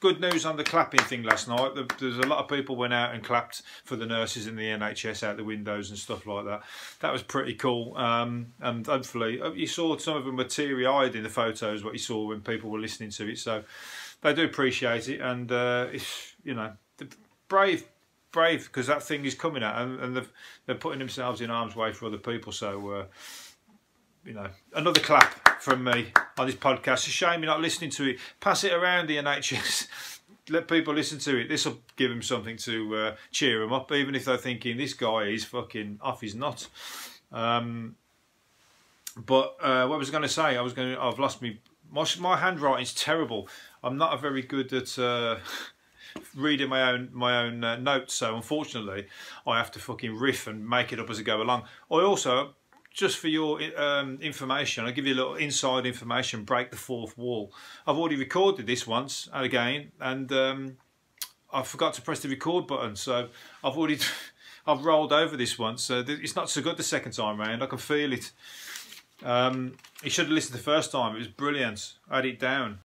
good news on the clapping thing last night. There's a lot of people went out and clapped for the nurses in the NHS out the windows and stuff like that. That was pretty cool. Um, and hopefully, uh, you saw some of them were teary-eyed in the photos. What you saw when people were listening to it, so they do appreciate it. And uh, it's you know, brave, brave because that thing is coming out, and, and they're putting themselves in harm's way for other people. So. Uh, you know, another clap from me on this podcast. It's a shame you're not listening to it. Pass it around the NHS. Let people listen to it. This will give them something to uh, cheer them up, even if they're thinking this guy is fucking off his nut. Um, but uh, what was I going to say? I was going. I've lost me. My, my handwriting's terrible. I'm not a very good at. Uh, reading my own my own uh, notes so unfortunately I have to fucking riff and make it up as I go along I also just for your um, information, I'll give you a little inside information, break the fourth wall. I've already recorded this once and again, and um, I forgot to press the record button, so I've already, I've rolled over this once, so it's not so good the second time round, I can feel it. Um, you should have listened the first time, it was brilliant, I had it down.